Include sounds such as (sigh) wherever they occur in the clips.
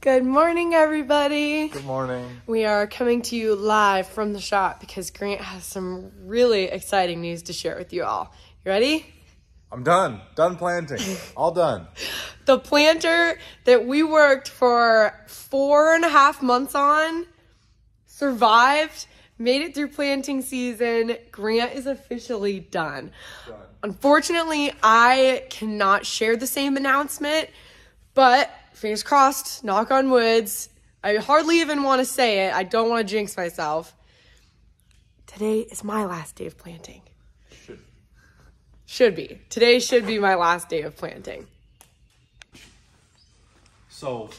Good morning, everybody. Good morning. We are coming to you live from the shop because Grant has some really exciting news to share with you all. You ready? I'm done. Done planting. All done. (laughs) The planter that we worked for four and a half months on survived, made it through planting season. Grant is officially done. Done. Unfortunately, I cannot share the same announcement, but fingers crossed, knock on woods. I hardly even want to say it. I don't want to jinx myself. Today is my last day of planting. Should. Should be. Today should be my last day of planting. So,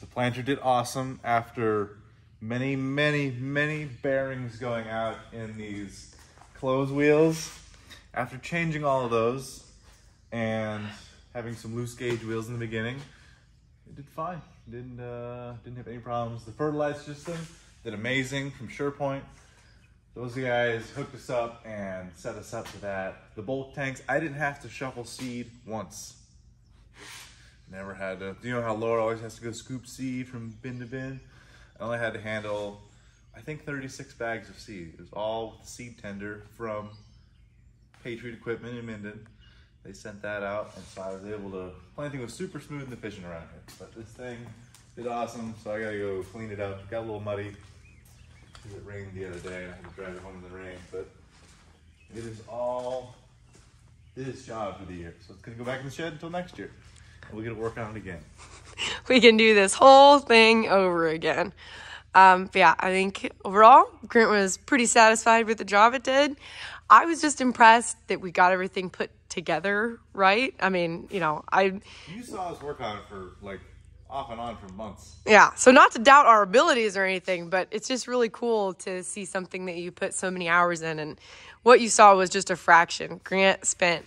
the planter did awesome after many, many, many bearings going out in these clothes wheels. After changing all of those and having some loose gauge wheels in the beginning, it did fine. Didn't uh, didn't have any problems. The fertilizer system did amazing from SurePoint. Those guys hooked us up and set us up to that. The bulk tanks, I didn't have to shuffle seed once. Never had to. Do you know how Laura always has to go scoop seed from bin to bin? I only had to handle, I think, 36 bags of seed. It was all seed tender from Patriot Equipment in Minden. They sent that out, and so I was able to. Planting was super smooth and efficient around here. But this thing did awesome, so I gotta go clean it up. It got a little muddy because it rained the other day I had to drive it home in the rain. But it is all this job for the year. So it's gonna go back in the shed until next year. And we're gonna work on it again. (laughs) We can do this whole thing over again. Um, but yeah, I think overall, Grant was pretty satisfied with the job it did. I was just impressed that we got everything put together right. I mean, you know, I You saw us work on it for like off and on for months. Yeah, so not to doubt our abilities or anything, but it's just really cool to see something that you put so many hours in. And what you saw was just a fraction. Grant spent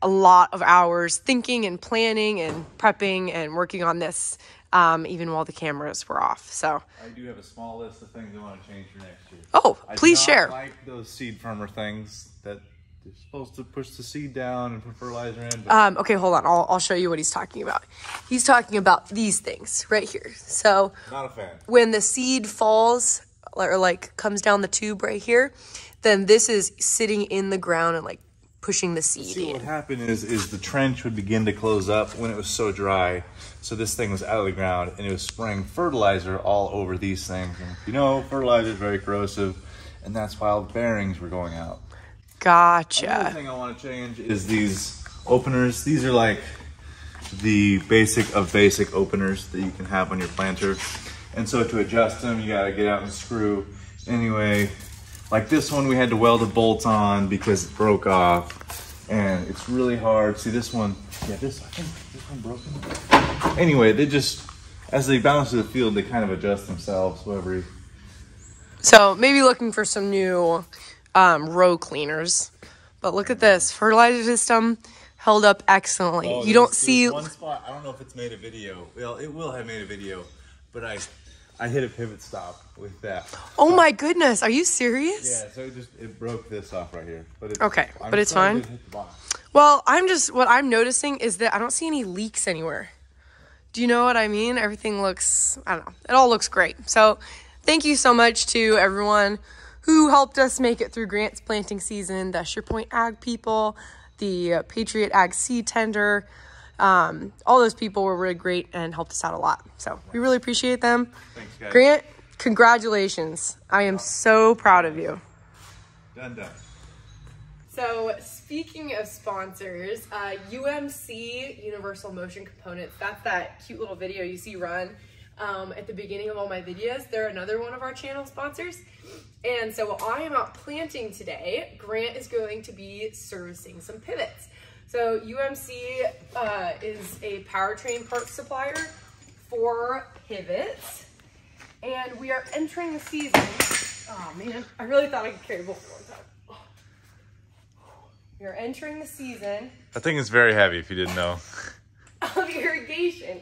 a lot of hours thinking and planning and prepping and working on this, um, even while the cameras were off. So, I do have a small list of things I want to change for next year. oh, I please share. like those seed firmer things that they're supposed to push the seed down and put fertilizer in. But Um, okay, hold on. I'll, I'll show you what he's talking about. He's talking about these things right here. So, not a fan. when the seed falls or like comes down the tube right here, then this is sitting in the ground and like pushing the seed See, what happened is is the trench would begin to close up when it was so dry. So this thing was out of the ground and it was spraying fertilizer all over these things. And you know, fertilizer is very corrosive, and that's why all the bearings were going out. Another Gotcha. thing I want to change is these openers. These are like the basic of basic openers that you can have on your planter. And so to adjust them, you gotta get out and screw. Anyway, like this one, we had to weld a bolt on because it broke off. And it's really hard. See this one, yeah, this, I think this one broken. Anyway, they just, as they bounce to the field, they kind of adjust themselves, whoever So maybe looking for some new um, row cleaners. But look at this fertilizer system held up excellently. Oh, you don't see. one spot. I don't know if it's made a video. Well, it will have made a video, but I, I hit a pivot stop with that. Oh my goodness, are you serious? Yeah, so it just it broke this off right here. But it's, Okay, I'm but it's fine? it hit the bottom. Well, I'm just what I'm noticing is that I don't see any leaks anywhere. Do you know what I mean? Everything looks I don't know. It all looks great. So, thank you so much to everyone who helped us make it through Grant's planting season, the SurePoint Ag people, the Patriot Ag Seed Tender. Um, all those people were really great and helped us out a lot. So, we really appreciate them. Thanks, guys. Grant, congratulations. I am so proud of you. Done, done. So, speaking of sponsors, uh, UMC Universal Motion Components, that's that cute little video you see run um, at the beginning of all my videos. They're another one of our channel sponsors. And so, while I am out planting today, Grant is going to be servicing some pivots. So, UMC uh, is a powertrain parts supplier for pivots. And we are entering the season. Oh man, I really thought I could carry both at one time. We are entering the season That thing is very heavy. If you didn't know. (laughs) of irrigation.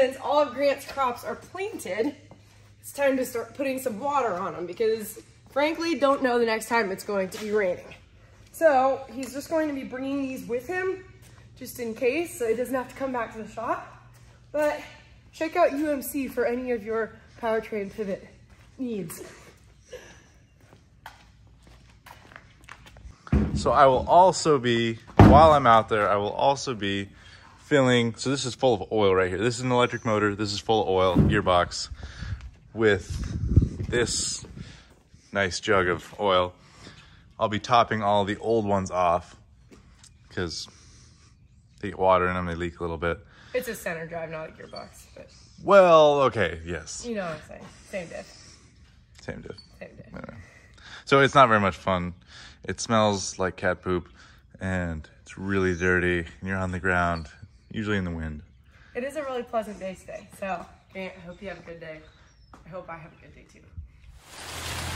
Since all of Grant's crops are planted, it's time to start putting some water on them because, frankly, don't know the next time it's going to be raining. So he's just going to be bringing these with him, just in case, so he doesn't have to come back to the shop. But check out UMC for any of your powertrain pivot needs. So I will also be, while I'm out there, I will also be filling. So this is full of oil right here. This is an electric motor. This is full of oil, gearbox, with this nice jug of oil. I'll be topping all the old ones off because they get water in them, they leak a little bit. It's a center drive, not a gearbox, but Well, okay, yes, you know what I'm saying. Same diff. same diff. Same diff. Anyway. So it's not very much fun. It smells like cat poop and it's really dirty and you're on the ground, usually in the wind. It is a really pleasant day today, so I hope you have a good day. I hope I have a good day too.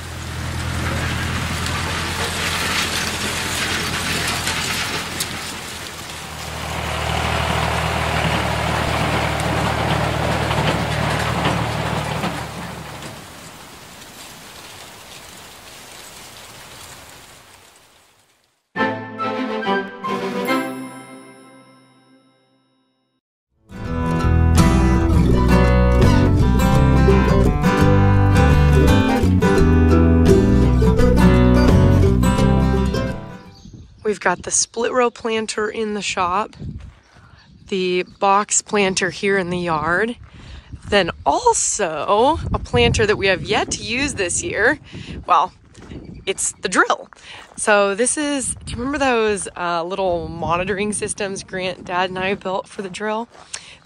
Got the split row planter in the shop, the box planter here in the yard, then also a planter that we have yet to use this year. Well, it's the drill. So this is, do you remember those uh, little monitoring systems Grant, Dad, and I built for the drill?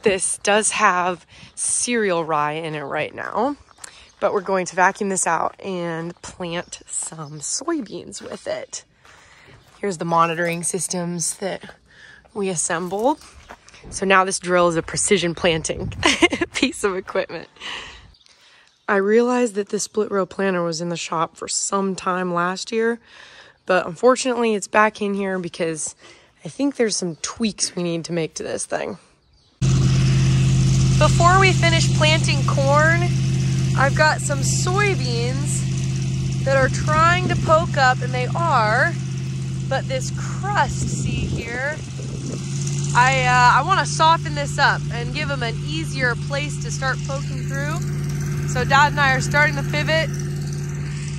This does have cereal rye in it right now, but we're going to vacuum this out and plant some soybeans with it. Here's the monitoring systems that we assembled. So now this drill is a precision planting (laughs) piece of equipment. I realized that the split row planter was in the shop for some time last year, but unfortunately it's back in here because I think there's some tweaks we need to make to this thing. Before we finish planting corn, I've got some soybeans that are trying to poke up, and they are, but this crust, see here, I, uh, I want to soften this up and give them an easier place to start poking through. So Dad and I are starting the pivot,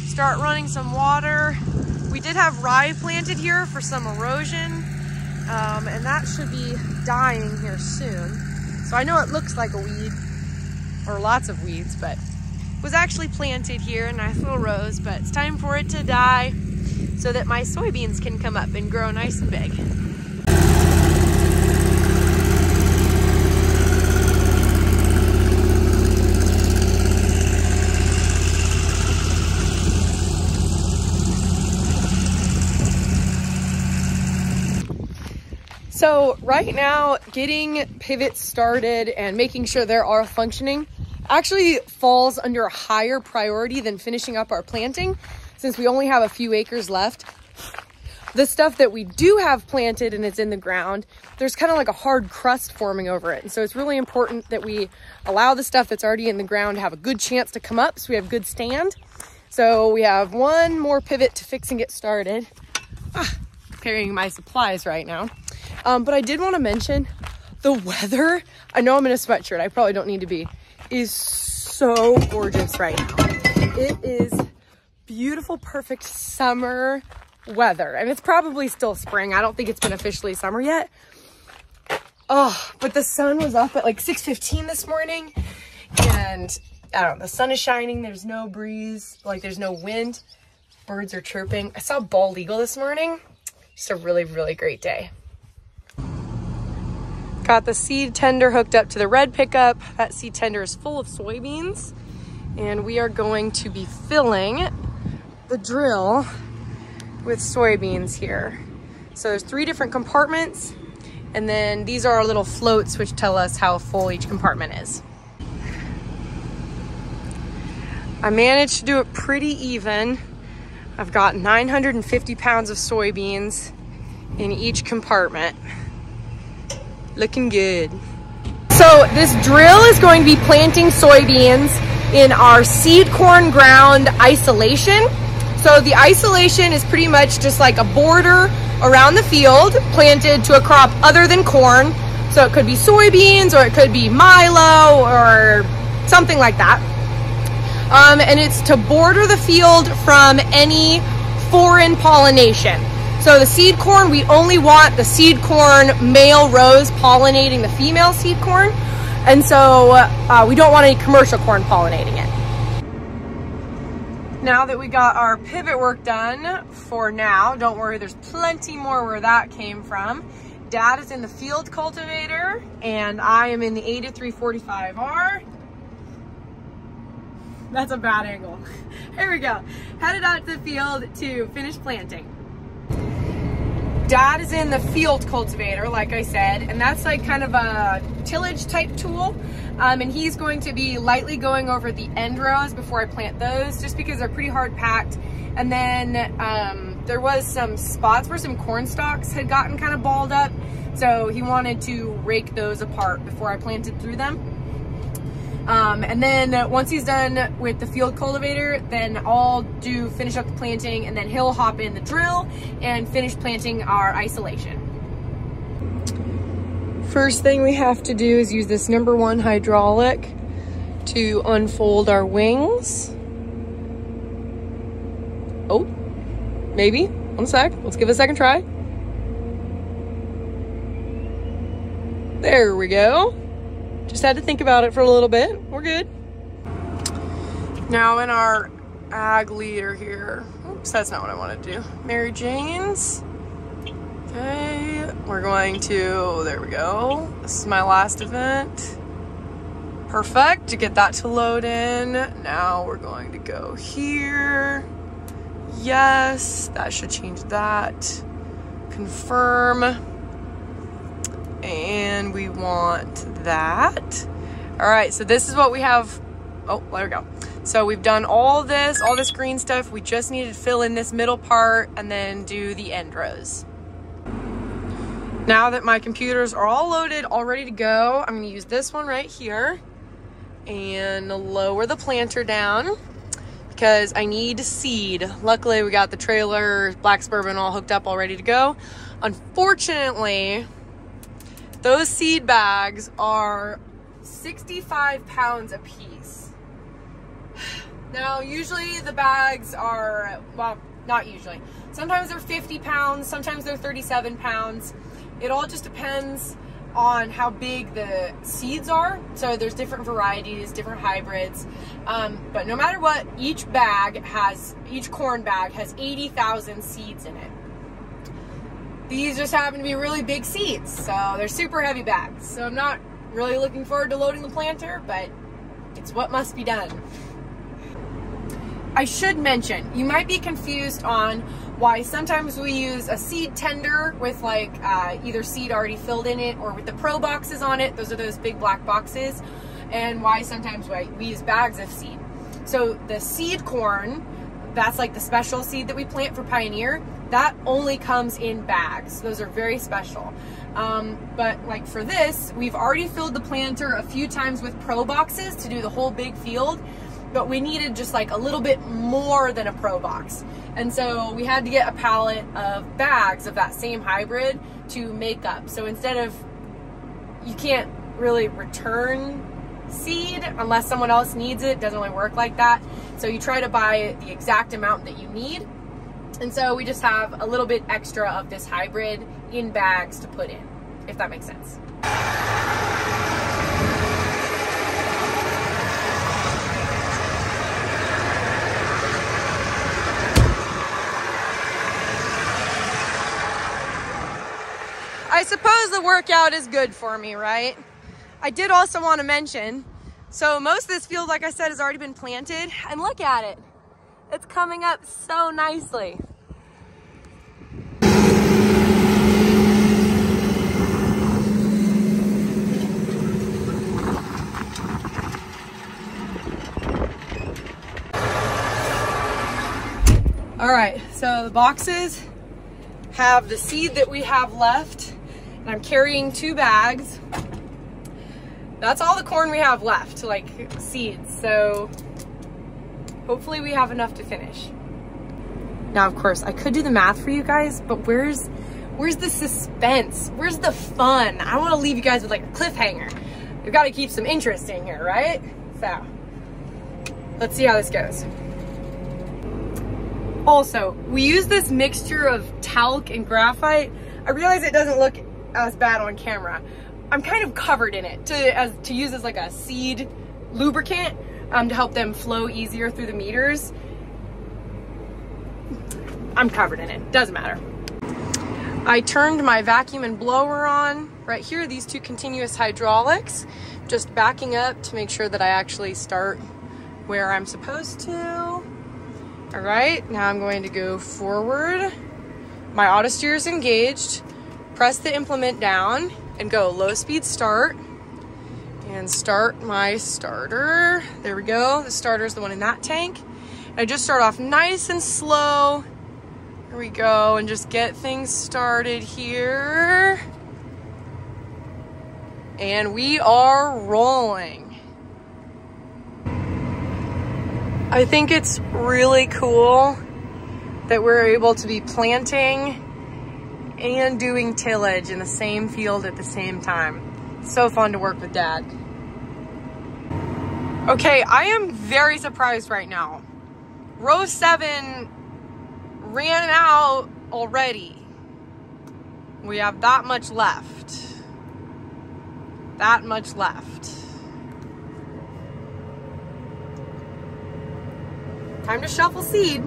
start running some water. We did have rye planted here for some erosion, um, and that should be dying here soon. So I know it looks like a weed, or lots of weeds, but was actually planted here, a nice little rose, but it's time for it to die so that my soybeans can come up and grow nice and big. So right now, getting pivots started and making sure they are all functioning actually falls under a higher priority than finishing up our planting since we only have a few acres left. The stuff that we do have planted and it's in the ground, there's kind of like a hard crust forming over it. And so it's really important that we allow the stuff that's already in the ground to have a good chance to come up so we have good stand. So we have one more pivot to fix and get started. Ah, carrying my supplies right now. Um, but I did want to mention the weather. I know I'm in a sweatshirt. I probably don't need to be. Is so gorgeous right now. It is beautiful, perfect summer weather. And it's probably still spring. I don't think it's been officially summer yet. Oh, but the sun was up at like 6.15 this morning. And I don't know, the sun is shining. There's no breeze. Like there's no wind. Birds are chirping. I saw bald eagle this morning. Just a really, really great day. Got the seed tender hooked up to the red pickup. That seed tender is full of soybeans. And we are going to be filling the drill with soybeans here. So there's three different compartments. And then these are our little floats which tell us how full each compartment is. I managed to do it pretty even. I've got 950 pounds of soybeans in each compartment. Looking good. So this drill is going to be planting soybeans in our seed corn ground isolation. So the isolation is pretty much just like a border around the field planted to a crop other than corn So it could be soybeans or it could be Milo or something like that. Um, and it's to border the field from any foreign pollination. So the seed corn, we only want the seed corn male rows pollinating the female seed corn. And so uh, we don't want any commercial corn pollinating it. Now that we got our pivot work done for now, don't worry, there's plenty more where that came from. Dad is in the field cultivator and I am in the 8345R. That's a bad angle. (laughs) Here we go. Headed out to the field to finish planting. Dad is in the field cultivator, like I said, and that's like kind of a tillage type tool. Um, and he's going to be lightly going over the end rows before I plant those, just because they're pretty hard packed. And then um, there was some spots where some corn stalks had gotten kind of balled up. So he wanted to rake those apart before I planted through them. Um, and then once he's done with the field cultivator, then I'll do finish up the planting and then he'll hop in the drill and finish planting our isolation. First thing we have to do is use this number one hydraulic to unfold our wings. Oh, maybe, one sec, let's give it a second try. There we go. Just had to think about it for a little bit. We're good. Now in our ag leader here. Oops, that's not what I want to do. Mary Jane's. Okay, we're going to, there we go. This is my last event. Perfect, to get that to load in. Now we're going to go here. Yes, that should change that. Confirm and we want that. All right, so this is what we have. Oh, there we go. So we've done all this, all this green stuff. We just need to fill in this middle part and then do the end rows. Now that my computers are all loaded, all ready to go, I'm gonna use this one right here and lower the planter down because I need seed. Luckily, we got the trailer, Black Suburban all hooked up, all ready to go. Unfortunately, those seed bags are 65 pounds a piece. (sighs) Now, usually the bags are, well, not usually. Sometimes they're 50 pounds, sometimes they're 37 pounds. It all just depends on how big the seeds are. So there's different varieties, different hybrids. Um, but no matter what, each bag has, each corn bag has 80,000 seeds in it. These just happen to be really big seeds, so they're super heavy bags. So I'm not really looking forward to loading the planter, but it's what must be done. I should mention, you might be confused on why sometimes we use a seed tender with like uh, either seed already filled in it or with the pro boxes on it. Those are those big black boxes. And why sometimes we use bags of seed. So the seed corn, that's like the special seed that we plant for Pioneer that only comes in bags. Those are very special. Um, but like for this, we've already filled the planter a few times with pro boxes to do the whole big field, but we needed just like a little bit more than a pro box. And so we had to get a pallet of bags of that same hybrid to make up. So instead of, you can't really return seed unless someone else needs it. it doesn't really work like that. So you try to buy the exact amount that you need and so we just have a little bit extra of this hybrid in bags to put in, if that makes sense. I suppose the workout is good for me, right? I did also want to mention, so most of this field, like I said, has already been planted, and look at it. It's coming up so nicely. All right, so the boxes have the seed that we have left, and I'm carrying two bags. That's all the corn we have left, like seeds. So hopefully we have enough to finish. Now, of course, I could do the math for you guys, but where's Where's the suspense? Where's the fun? I want to leave you guys with like a cliffhanger. We've got to keep some interest in here, right? So, let's see how this goes. Also, we use this mixture of talc and graphite. I realize it doesn't look as bad on camera. I'm kind of covered in it to as to use as like a seed lubricant um, to help them flow easier through the meters. I'm covered in it, doesn't matter. I turned my vacuum and blower on. Right here, these two continuous hydraulics, just backing up to make sure that I actually start where I'm supposed to. All right, now I'm going to go forward. My auto steer is engaged. Press the implement down and go low speed start and start my starter. There we go. The starter is the one in that tank. I just start off nice and slow here we go, and just get things started here. And we are rolling. I think it's really cool that we're able to be planting and doing tillage in the same field at the same time. so fun to work with dad. Okay, I am very surprised right now. Row seven ran out already. We have that much left. That much left. Time to shuffle seed.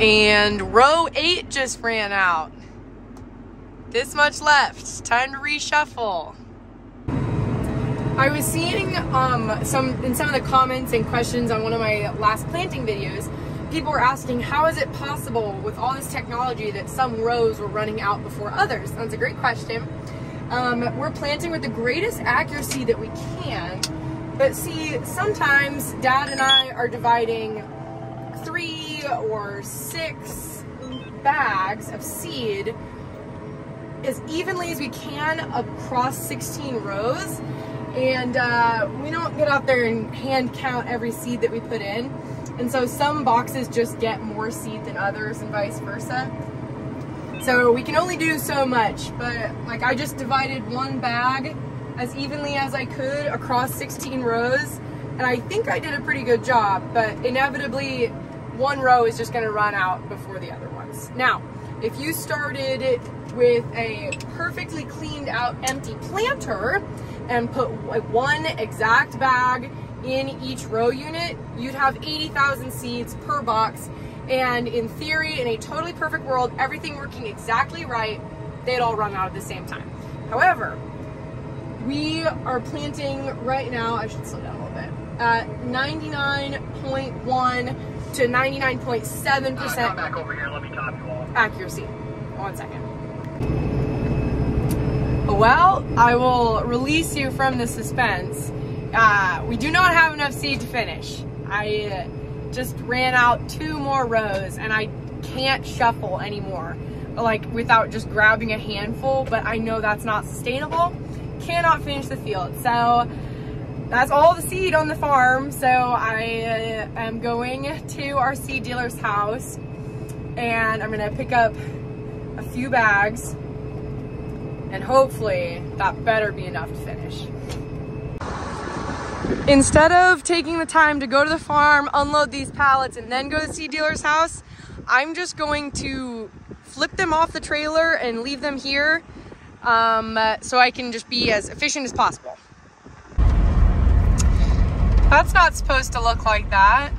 And row eight just ran out. This much left. Time to reshuffle. I was seeing um, some in some of the comments and questions on one of my last planting videos people were asking, how is it possible with all this technology that some rows were running out before others? That's a great question. Um, we're planting with the greatest accuracy that we can, but see, sometimes dad and I are dividing three or six bags of seed as evenly as we can across 16 rows. And uh, we don't get out there and hand count every seed that we put in. And so some boxes just get more seed than others and vice versa. So we can only do so much, but like I just divided one bag as evenly as I could across 16 rows. And I think I did a pretty good job, but inevitably one row is just gonna run out before the other ones. Now, if you started with a perfectly cleaned out empty planter and put one exact bag in each row unit, you'd have 80,000 seeds per box. And in theory, in a totally perfect world, everything working exactly right, they'd all run out at the same time. However, we are planting right now, I should slow down a little bit, at 99.1 to 99.7% uh, back over here, let me top you off. accuracy. One second. Well, I will release you from the suspense uh, we do not have enough seed to finish. I uh, just ran out two more rows and I can't shuffle anymore like without just grabbing a handful but I know that's not sustainable cannot finish the field. So that's all the seed on the farm. So I am going to our seed dealer's house and I'm gonna pick up a few bags and hopefully that better be enough to finish. Instead of taking the time to go to the farm, unload these pallets, and then go to the seed dealer's house, I'm just going to flip them off the trailer and leave them here um, so I can just be as efficient as possible. That's not supposed to look like that.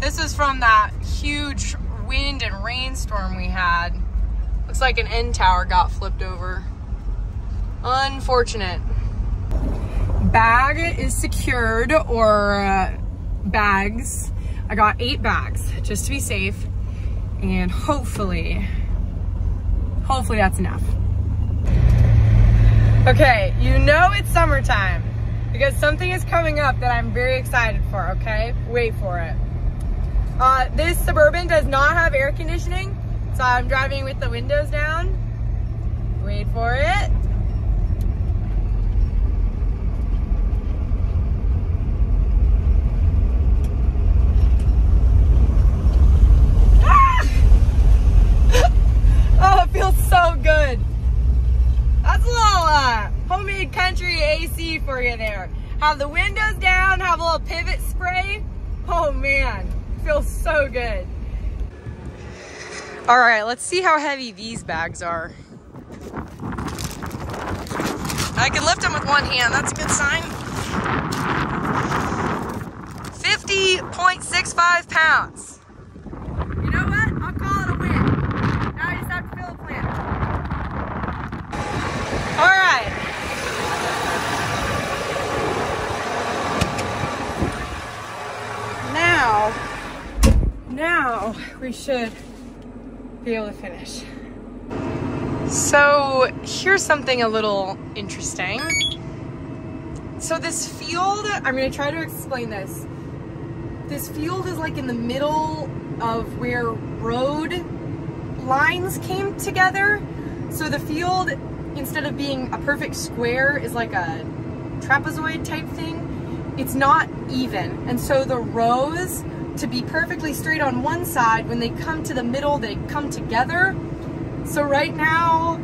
This is from that huge wind and rainstorm we had. Looks like an end tower got flipped over. Unfortunate bag is secured or uh, bags. I got eight bags just to be safe and hopefully, hopefully that's enough. Okay, you know it's summertime because something is coming up that I'm very excited for, okay? Wait for it. Uh, this Suburban does not have air conditioning, so I'm driving with the windows down. Wait for it. There. Have the windows down, have a little pivot spray. Oh man, feels so good. All right, let's see how heavy these bags are. I can lift them with one hand, that's a good sign. 50.65 pounds. You know what? I'll call it a win. Now I just have to fill a plant. All right. Now, now we should be able to finish. So here's something a little interesting. So this field, I'm gonna try to explain this. This field is like in the middle of where road lines came together. So the field, instead of being a perfect square, is like a trapezoid type thing. It's not even. And so the rows, to be perfectly straight on one side, when they come to the middle, they come together. So right now,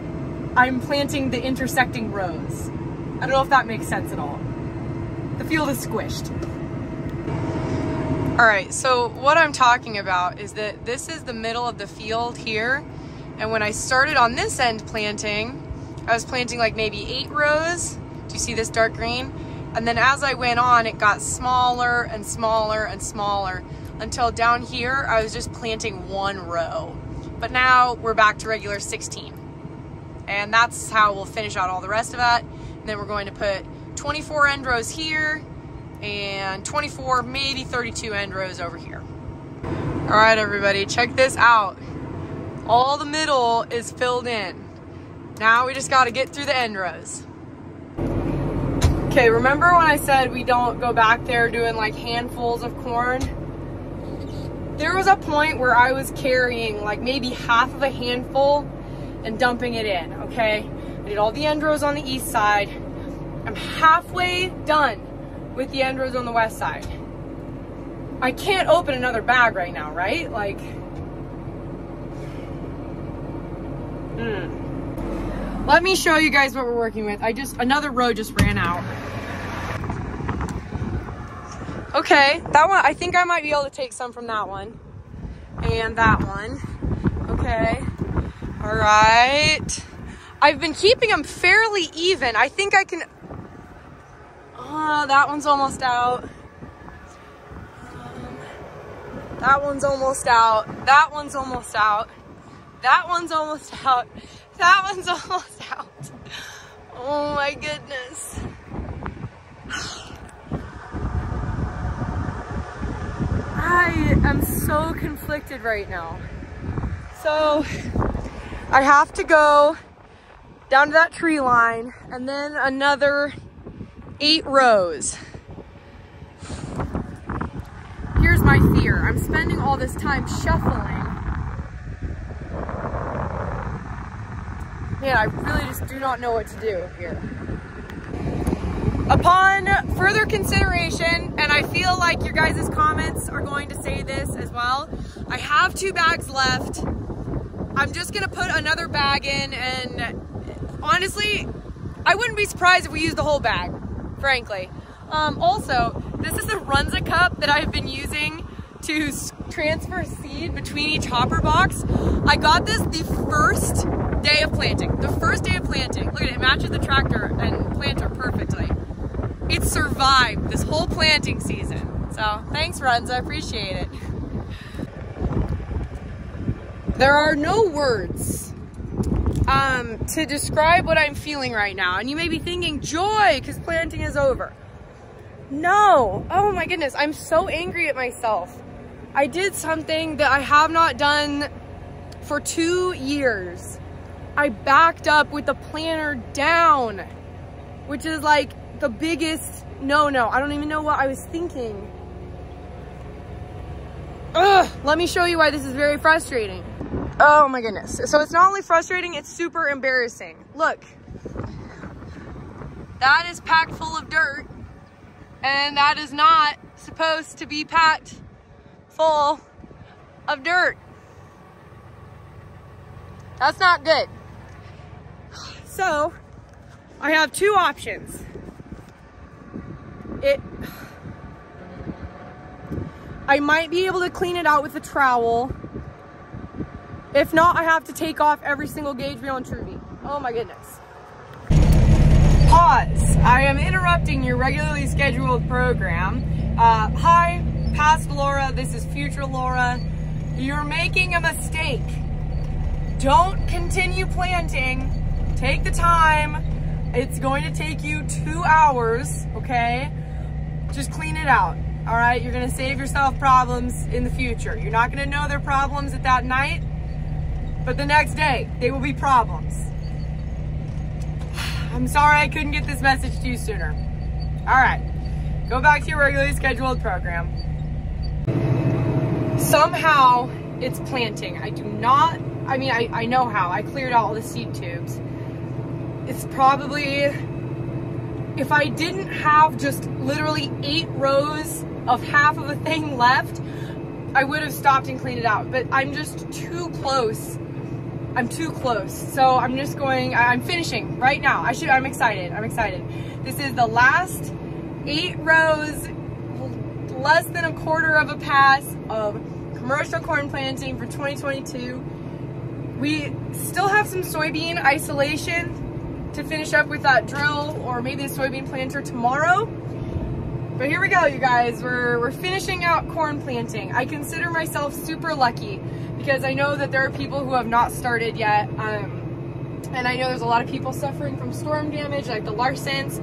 I'm planting the intersecting rows. I don't know if that makes sense at all. The field is squished. All right, so what I'm talking about is that this is the middle of the field here. And when I started on this end planting, I was planting like maybe eight rows. Do you see this dark green? And then as I went on, it got smaller and smaller and smaller until down here, I was just planting one row. But now we're back to regular 16. And that's how we'll finish out all the rest of that. And then we're going to put 24 end rows here and 24, maybe 32 end rows over here. All right, everybody, check this out. All the middle is filled in. Now we just gotta get through the end rows. Okay, remember when I said we don't go back there doing like handfuls of corn? There was a point where I was carrying like maybe half of a handful and dumping it in, okay? I did all the end rows on the east side. I'm halfway done with the end rows on the west side. I can't open another bag right now, right? Like, hmm. Let me show you guys what we're working with. I just, another row just ran out. Okay, that one, I think I might be able to take some from that one. And that one. Okay. All right. I've been keeping them fairly even. I think I can, oh, that one's almost out. That one's almost out. That one's almost out. That one's almost out. That one's almost out. Oh my goodness. I am so conflicted right now. So I have to go down to that tree line and then another eight rows. Here's my fear. I'm spending all this time shuffling. Man, I really just do not know what to do here. Upon further consideration, and I feel like your guys' comments are going to say this as well, I have two bags left. I'm just gonna put another bag in and honestly, I wouldn't be surprised if we use the whole bag, frankly. Um, also, this is the Runza cup that I've been using to transfer seed between each hopper box. I got this the first day of planting. The first day of planting. Look at it, it matches the tractor and planter perfectly it survived this whole planting season. So thanks Runs, I appreciate it. There are no words um, to describe what I'm feeling right now. And you may be thinking joy because planting is over. No, oh my goodness, I'm so angry at myself. I did something that I have not done for two years. I backed up with the planter down, which is like the biggest no-no. I don't even know what I was thinking. Ugh, let me show you why this is very frustrating. Oh my goodness. So it's not only frustrating, it's super embarrassing. Look, that is packed full of dirt and that is not supposed to be packed full of dirt. That's not good. (sighs) So I have two options. It, I might be able to clean it out with a trowel. If not, I have to take off every single gauge wheel and Truvy. Oh my goodness. Pause. I am interrupting your regularly scheduled program. Uh, hi, past Laura, this is future Laura. You're making a mistake. Don't continue planting. Take the time. It's going to take you two hours, okay? Just clean it out, all right? You're gonna save yourself problems in the future. You're not gonna know their problems at that night, but the next day, they will be problems. (sighs) I'm sorry I couldn't get this message to you sooner. All right, go back to your regularly scheduled program. Somehow, it's planting. I do not, I mean, I, I know how. I cleared all the seed tubes it's probably, if I didn't have just literally eight rows of half of a thing left, I would have stopped and cleaned it out. But I'm just too close. I'm too close. So I'm just going, I'm finishing right now. I should, I'm excited. I'm excited. This is the last eight rows, less than a quarter of a pass of commercial corn planting for 2022. We still have some soybean isolation to finish up with that drill or maybe a soybean planter tomorrow. But here we go, you guys. We're, we're finishing out corn planting. I consider myself super lucky because I know that there are people who have not started yet. Um, and I know there's a lot of people suffering from storm damage, like the Larsons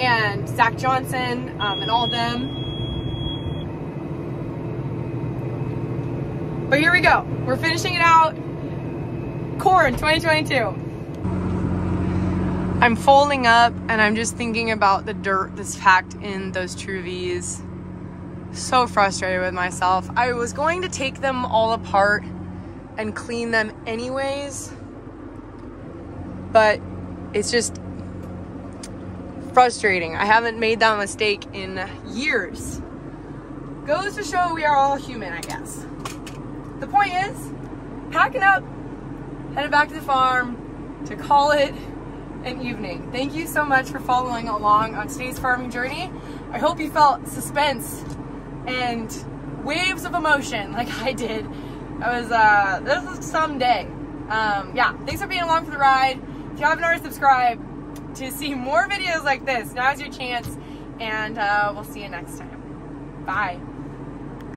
and Zach Johnson um, and all of them. But here we go. We're finishing it out. Corn 2022. I'm folding up and I'm just thinking about the dirt that's packed in those Truvies. So frustrated with myself. I was going to take them all apart and clean them anyways, but it's just frustrating. I haven't made that mistake in years. Goes to show we are all human, I guess. The point is, packing up, headed back to the farm to call it and evening. Thank you so much for following along on today's farming journey. I hope you felt suspense and waves of emotion (laughs) like I did. That was, uh, this is some day. Um, yeah, thanks for being along for the ride. If you haven't already subscribed to see more videos like this, now's your chance, and uh, we'll see you next time. Bye.